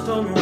just don't